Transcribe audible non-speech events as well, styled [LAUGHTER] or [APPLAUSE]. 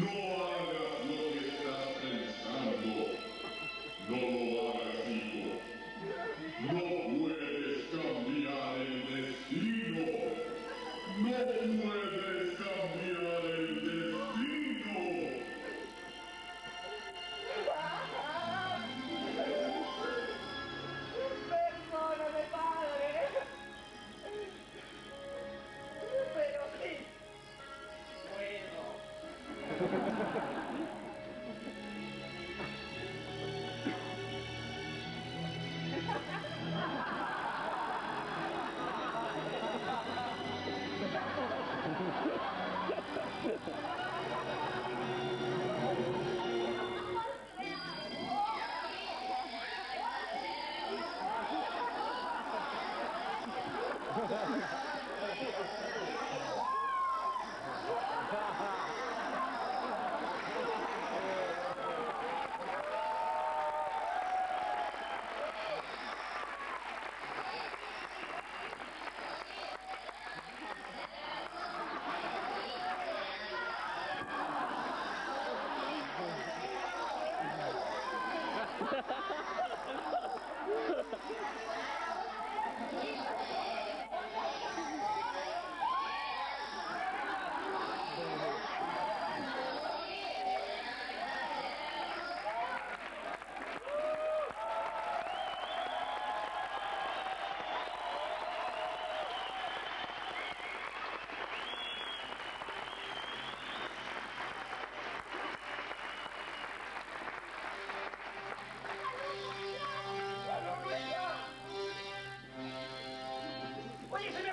No. Yeah. [LAUGHS] Oye, se me